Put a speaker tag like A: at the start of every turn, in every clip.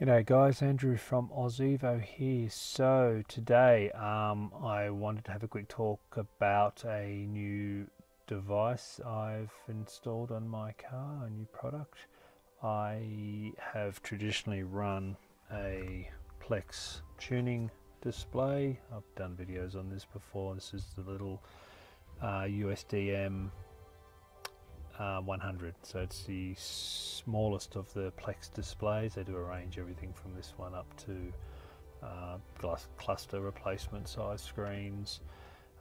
A: G'day guys, Andrew from Ausevo here. So today um, I wanted to have a quick talk about a new device I've installed on my car, a new product. I have traditionally run a Plex tuning display. I've done videos on this before. This is the little uh, uSDM uh, 100 so it's the smallest of the Plex displays. They do arrange everything from this one up to uh, glass cluster replacement size screens.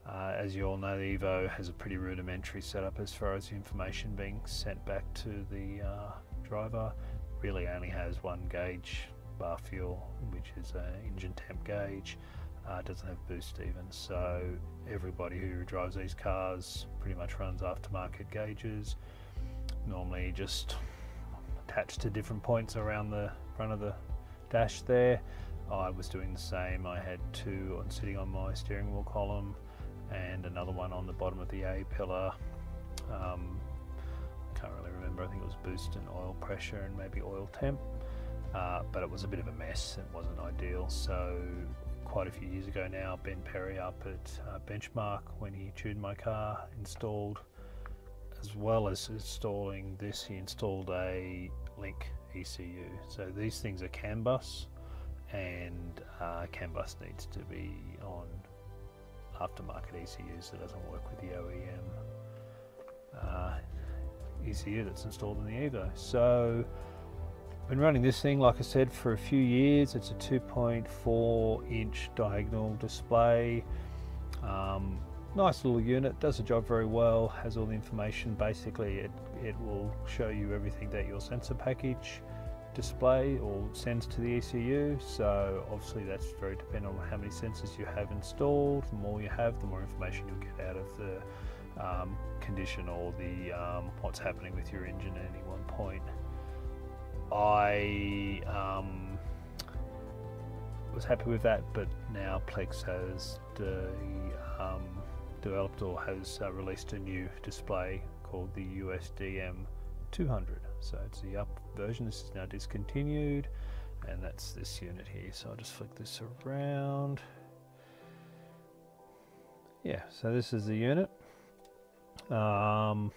A: Uh, as you all know the Evo has a pretty rudimentary setup as far as the information being sent back to the uh, driver. Really only has one gauge bar fuel which is an engine temp gauge uh, doesn't have boost even. So everybody who drives these cars pretty much runs aftermarket gauges. Normally just attached to different points around the front of the dash there. I was doing the same. I had two on sitting on my steering wheel column and another one on the bottom of the A pillar. Um, can't really remember. I think it was boost and oil pressure and maybe oil temp. Uh, but it was a bit of a mess. It wasn't ideal. So quite a few years ago now, Ben Perry up at uh, Benchmark when he tuned my car installed, as well as installing this, he installed a Link ECU. So these things are CAN bus, and uh, CAN bus needs to be on aftermarket ECUs. It doesn't work with the OEM uh, ECU that's installed in the Evo. So been running this thing, like I said, for a few years. It's a 2.4 inch diagonal display. Um, nice little unit, does the job very well, has all the information. Basically, it, it will show you everything that your sensor package display or sends to the ECU. So obviously that's very dependent on how many sensors you have installed. The more you have, the more information you'll get out of the um, condition or the um, what's happening with your engine at any one point. I um, was happy with that, but now Plex has the, um, developed or has uh, released a new display called the uSDM 200. So it's the up version. This is now discontinued, and that's this unit here. So I'll just flick this around. Yeah, so this is the unit. Um,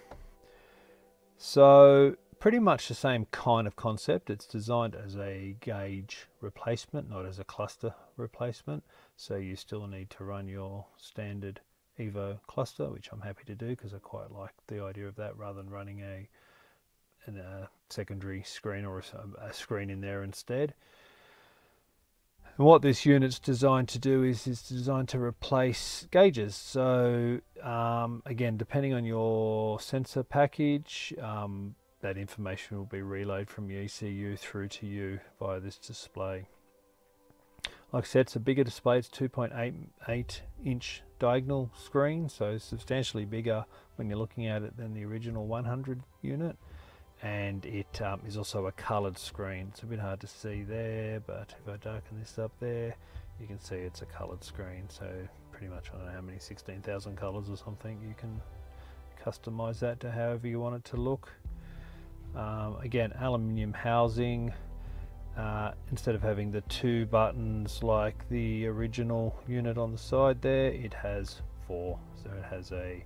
A: so pretty much the same kind of concept. It's designed as a gauge replacement, not as a cluster replacement. So you still need to run your standard Evo cluster, which I'm happy to do because I quite like the idea of that rather than running a, a secondary screen or a, a screen in there instead. And what this unit's designed to do is it's designed to replace gauges. So um, again, depending on your sensor package, um, that information will be relayed from ECU through to you via this display. Like I said, it's a bigger display, it's 2.88 inch diagonal screen, so substantially bigger when you're looking at it than the original 100 unit. And it um, is also a coloured screen. It's a bit hard to see there, but if I darken this up there, you can see it's a coloured screen. So pretty much, I don't know how many, 16,000 colours or something, you can customize that to however you want it to look. Um, again, aluminium housing. Uh, instead of having the two buttons like the original unit on the side there, it has four. So it has a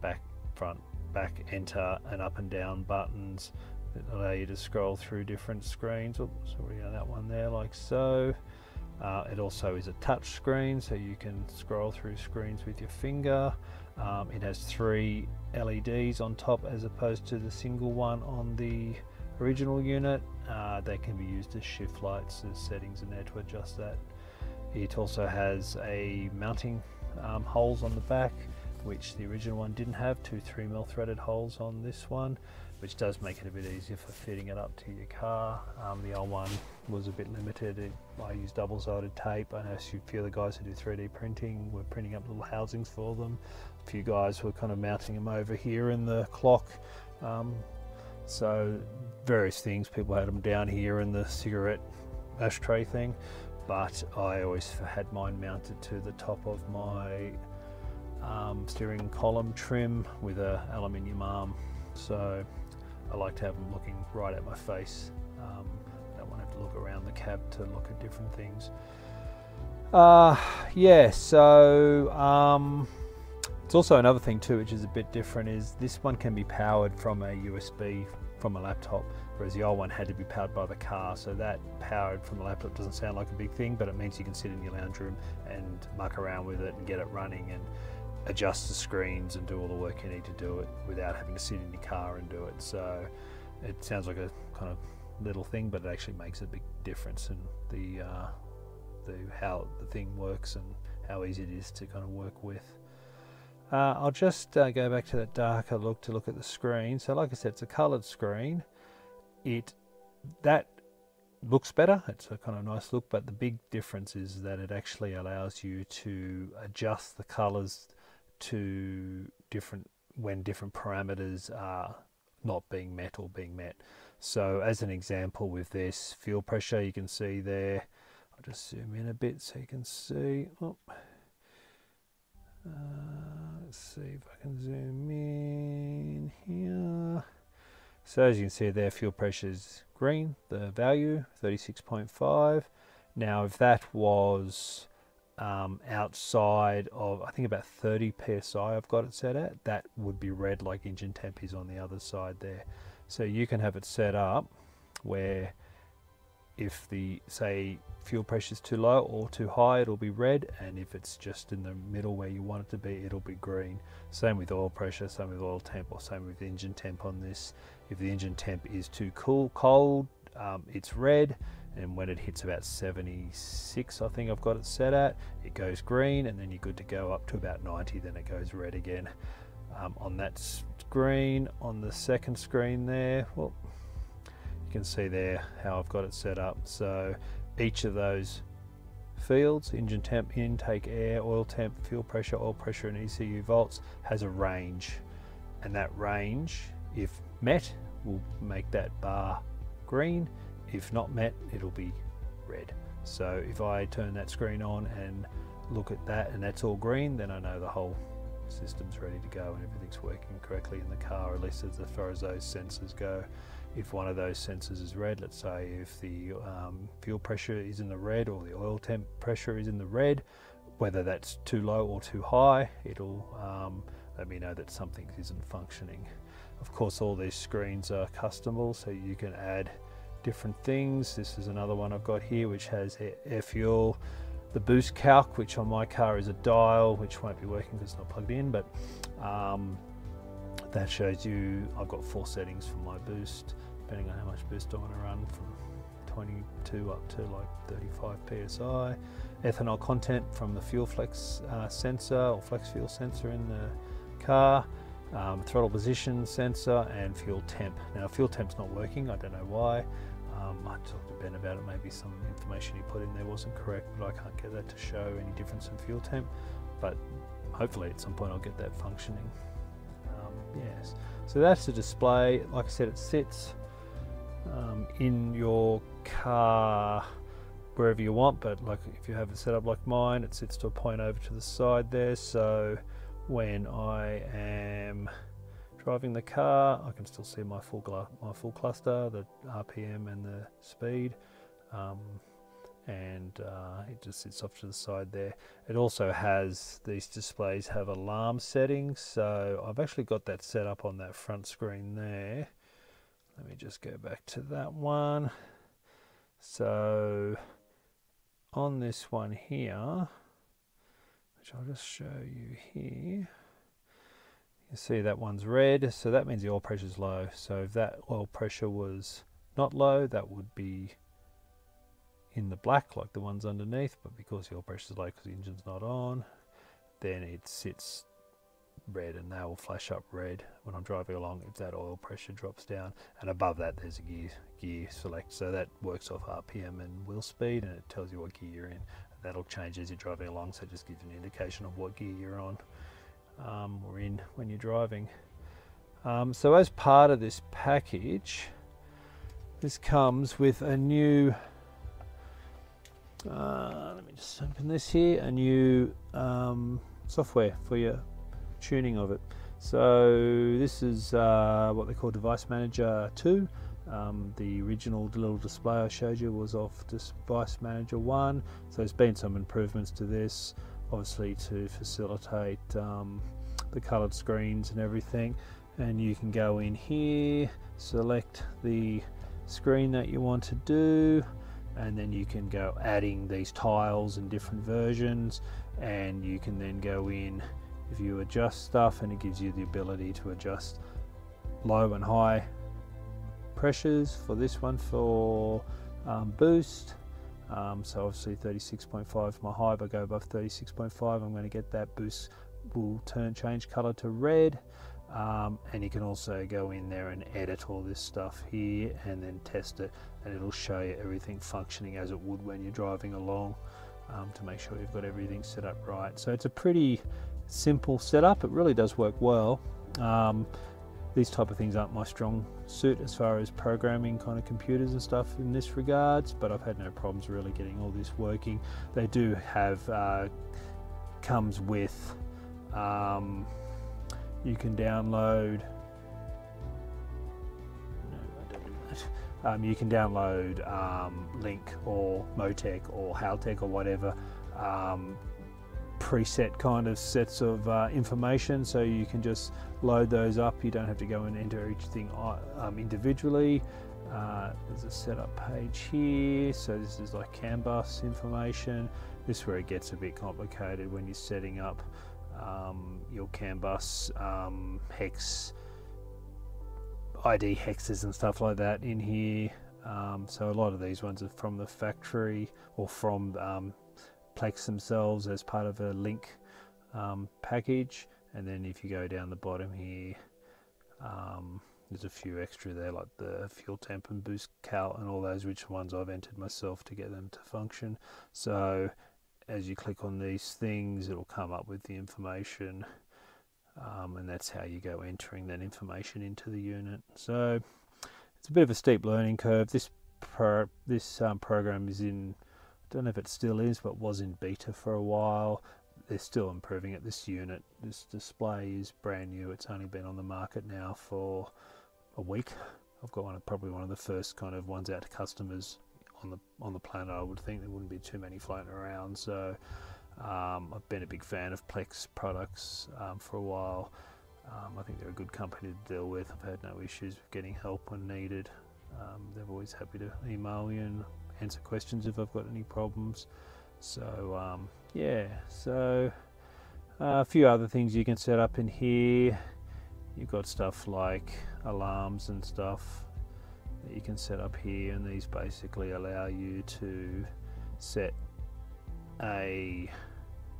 A: back, front, back, enter, and up and down buttons that allow you to scroll through different screens. Oops, on that one there, like so. Uh, it also is a touch screen, so you can scroll through screens with your finger. Um, it has three LEDs on top as opposed to the single one on the original unit. Uh, they can be used as shift lights as settings in there to adjust that. It also has a mounting um, holes on the back which the original one didn't have, two 3mm threaded holes on this one which does make it a bit easier for fitting it up to your car. Um, the old one was a bit limited. It, I use double-sided tape. I know a few of the guys who do 3D printing were printing up little housings for them a few guys were kind of mounting them over here in the clock. Um, so various things. People had them down here in the cigarette ashtray thing, but I always had mine mounted to the top of my um, steering column trim with a aluminium arm. So I like to have them looking right at my face. Um, I don't want to have to look around the cab to look at different things. Uh, yeah, so um, it's also another thing too, which is a bit different, is this one can be powered from a USB from a laptop, whereas the old one had to be powered by the car. So that powered from the laptop doesn't sound like a big thing, but it means you can sit in your lounge room and muck around with it and get it running and adjust the screens and do all the work you need to do it without having to sit in your car and do it. So it sounds like a kind of little thing, but it actually makes a big difference in the uh, the how the thing works and how easy it is to kind of work with. Uh, I'll just uh, go back to that darker look to look at the screen. So like I said, it's a coloured screen. It that looks better. It's a kind of nice look, but the big difference is that it actually allows you to adjust the colours to different when different parameters are not being met or being met. So as an example with this fuel pressure, you can see there, I'll just zoom in a bit so you can see. Oh. Uh, let's see if I can zoom in here. So as you can see there, fuel pressure is green, the value 36.5. Now if that was um, outside of, I think about 30 psi I've got it set at, that would be red like engine temp is on the other side there. So you can have it set up where if the say fuel pressure is too low or too high it'll be red and if it's just in the middle where you want it to be it'll be green same with oil pressure same with oil temp or same with engine temp on this if the engine temp is too cool cold um, it's red and when it hits about 76 I think I've got it set at it goes green and then you're good to go up to about 90 then it goes red again. Um, on that screen on the second screen there well you can see there how I've got it set up. So each of those fields engine temp intake air oil temp fuel pressure oil pressure and ECU volts has a range. And that range if met will make that bar green if not met it'll be red. So if I turn that screen on and look at that and that's all green then I know the whole system's ready to go and everything's working correctly in the car at least as far as those sensors go if one of those sensors is red let's say if the um, fuel pressure is in the red or the oil temp pressure is in the red whether that's too low or too high it'll um, let me know that something isn't functioning. Of course all these screens are customable so you can add different things. This is another one I've got here which has air fuel the boost calc which on my car is a dial which won't be working because it's not plugged in but um, that shows you I've got four settings for my boost depending on how much boost I want to run from 22 up to like 35 psi ethanol content from the fuel flex uh, sensor or flex fuel sensor in the car um, throttle position sensor and fuel temp. Now fuel temp's not working I don't know why um, I talked to Ben about it, maybe some information he put in there wasn't correct, but I can't get that to show any difference in fuel temp. But hopefully at some point I'll get that functioning. Um, yes, so that's the display. Like I said, it sits um, in your car wherever you want, but like if you have it set up like mine, it sits to a point over to the side there. So when I am driving the car. I can still see my full my full cluster, the RPM and the speed, um, and uh, it just sits off to the side there. It also has these displays have alarm settings, so I've actually got that set up on that front screen there. Let me just go back to that one. So on this one here, which I'll just show you here. You see that one's red, so that means the oil pressure is low. So if that oil pressure was not low, that would be in the black like the ones underneath, but because the oil pressure is low because the engine's not on, then it sits red and they will flash up red when I'm driving along if that oil pressure drops down. And above that there's a gear gear select. So that works off RPM and wheel speed and it tells you what gear you're in. That'll change as you're driving along so it just gives an indication of what gear you're on um, or in when you're driving. Um, so as part of this package, this comes with a new, uh, let me just open this here, a new um, software for your tuning of it. So this is uh, what they call Device Manager 2. Um, the original little display I showed you was off Device Manager 1, so there's been some improvements to this, obviously to facilitate um, the coloured screens and everything. And you can go in here, select the screen that you want to do, and then you can go adding these tiles in different versions, and you can then go in if you adjust stuff, and it gives you the ability to adjust low and high pressures for this one for um, boost um, so obviously 36.5 my high if I go above 36.5 I'm going to get that boost will turn change color to red. Um, and you can also go in there and edit all this stuff here and then test it and it'll show you everything functioning as it would when you're driving along um, to make sure you've got everything set up right. So it's a pretty simple setup it really does work well. Um, these type of things aren't my strong suit as far as programming kind of computers and stuff in this regards but I've had no problems really getting all this working. They do have uh, comes with um, you can download um, you can download um, Link or Motec or Haltech or whatever um, preset kind of sets of uh, information. So you can just load those up. You don't have to go and enter each thing uh, um, individually. Uh, there's a setup page here. So this is like CAN bus information. This is where it gets a bit complicated when you're setting up um, your CAN bus um, hex ID hexes and stuff like that in here. Um, so a lot of these ones are from the factory or from um, Plex themselves as part of a link um, package. And then if you go down the bottom here um, there's a few extra there like the fuel temp and boost cal and all those which ones I've entered myself to get them to function. So as you click on these things it'll come up with the information um, and that's how you go entering that information into the unit. So it's a bit of a steep learning curve. This pro this um, program is in don't know if it still is, but was in beta for a while. They're still improving it. This unit, this display is brand new. It's only been on the market now for a week. I've got one of, probably one of the first kind of ones out to customers on the on the planet. I would think there wouldn't be too many floating around. So um, I've been a big fan of Plex products um, for a while. Um, I think they're a good company to deal with. I've had no issues with getting help when needed. Um, they're always happy to email me and answer questions if I've got any problems. So um, yeah, so uh, a few other things you can set up in here. You've got stuff like alarms and stuff that you can set up here, and these basically allow you to set a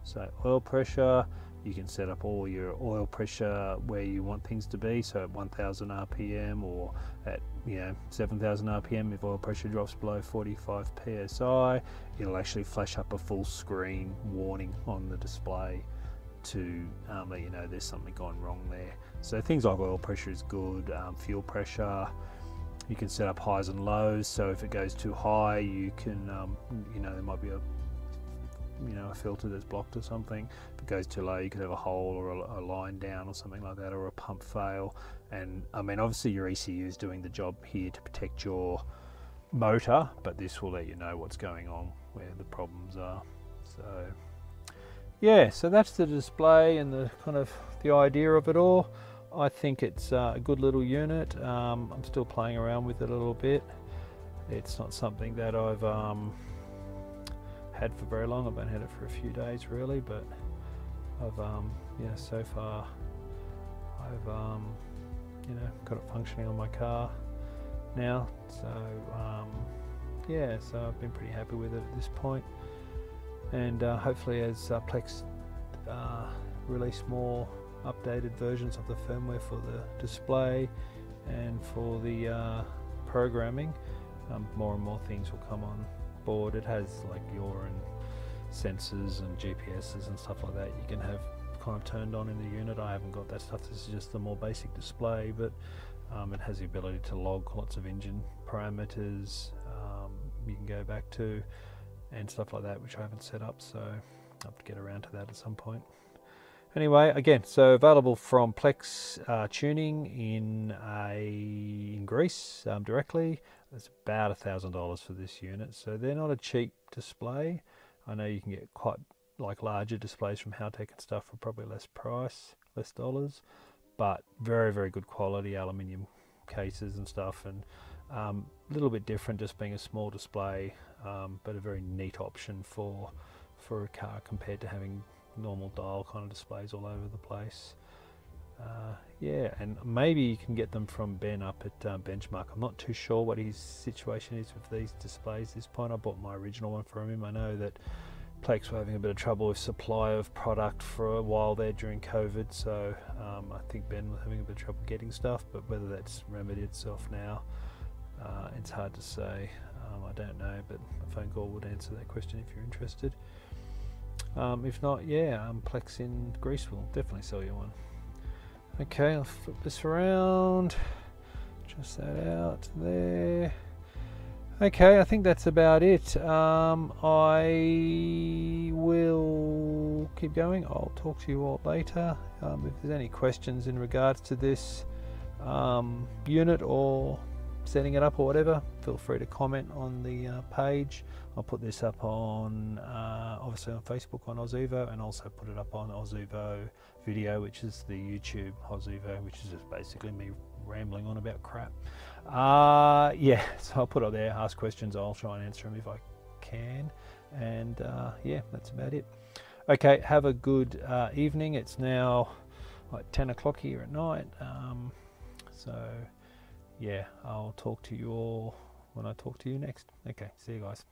A: say oil pressure. You can set up all your oil pressure where you want things to be, so at 1000 RPM or at you know 7000 rpm if oil pressure drops below 45 psi it'll actually flash up a full screen warning on the display to um, let you know there's something gone wrong there. So things like oil pressure is good um, fuel pressure you can set up highs and lows. So if it goes too high you can um, you know there might be a you know a filter that's blocked or something. If it goes too low, you could have a hole or a, a, line down or something like that, or a pump fail. And I mean, obviously your ECU is doing the job here to protect your motor, but this will let you know what's going on, where the problems are. So yeah, so that's the display and the kind of the idea of it all. I think it's uh, a good little unit. Um, I'm still playing around with it a little bit. It's not something that I've um, had for very long. I've only had it for a few days really, but I've um, yeah so far I've um, you know got it functioning on my car now. So um, yeah, so I've been pretty happy with it at this point, and uh, hopefully as uh, Plex uh, release more updated versions of the firmware for the display and for the uh, programming, um, more and more things will come on board. It has like urine sensors and GPSs and stuff like that. You can have kind of turned on in the unit. I haven't got that stuff. This is just the more basic display, but um, it has the ability to log lots of engine parameters. Um, you can go back to and stuff like that, which I haven't set up. So I'll have to get around to that at some point. Anyway, again, so available from Plex uh, Tuning in a in Greece um, directly. It's about a thousand dollars for this unit, so they're not a cheap display. I know you can get quite like larger displays from Haltech and stuff for probably less price, less dollars, but very very good quality aluminium cases and stuff, and a um, little bit different just being a small display, um, but a very neat option for for a car compared to having normal dial kind of displays all over the place. Uh, yeah, and maybe you can get them from Ben up at uh, Benchmark. I'm not too sure what his situation is with these displays at this point. I bought my original one from him. I know that Plex were having a bit of trouble with supply of product for a while there during COVID, so um, I think Ben was having a bit of trouble getting stuff, but whether that's remedied itself now, uh, it's hard to say. Um, I don't know, but a phone call would answer that question if you're interested. Um, if not, yeah, um, Plex in Greece will definitely sell you one. Okay, I'll flip this around. Just that out there. Okay, I think that's about it. Um, I will keep going. I'll talk to you all later. Um, if there's any questions in regards to this um, unit or setting it up or whatever, feel free to comment on the uh, page. I'll put this up on, uh, obviously on Facebook on Aus Evo and also put it up on Aus Evo video, which is the YouTube Aus Evo, which is just basically me rambling on about crap. Uh, yeah, so I'll put it there, ask questions, I'll try and answer them if I can. And uh, yeah, that's about it. Okay, have a good uh, evening. It's now like 10 o'clock here at night. Um, so yeah, I'll talk to you all when I talk to you next. Okay, see you guys.